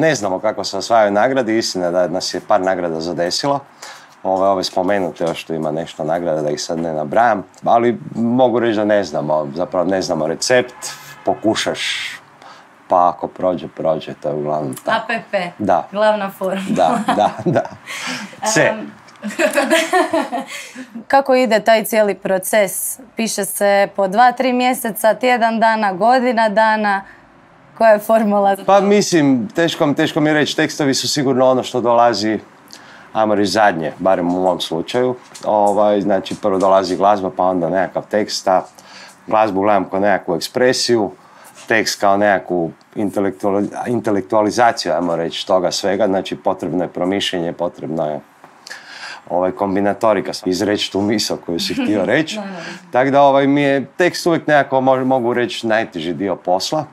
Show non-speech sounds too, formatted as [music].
Ne znamo kako se osvajaju nagrade, istina da nas je par nagrada zadesilo. Ove, ove spomenute još tu ima nešto nagrada da ih sad ne nabrajam, ali mogu reći da ne znamo, zapravo ne znamo recept, pokušaš pa ako prođe, prođe, to je uglavnom tako. APP, Da. glavna forma. Da, da, da. [laughs] C. [laughs] Kako ide taj cijeli proces? Piše se po dva, tri mjeseca, tjedan dana, godina dana. Koja je formula za Pa mislim, teško, teško mi reći, tekstovi su sigurno ono što dolazi, ajmo reći zadnje, barem u mom slučaju. Ovaj, znači prvo dolazi glazba, pa onda nekakav teksta. Glazbu gledam kao nekakvu ekspresiju, tekst kao nekakvu intelektuali- intelektualizaciju, ajmo reći, toga svega. Znači potrebno je promišljenje, potrebno je ovaj, kombinatorika, izreći tu misao koju si htio [laughs] reći. Tako da ovaj, mi je tekst uvijek nekako mo- mogu reći najteži dio posla.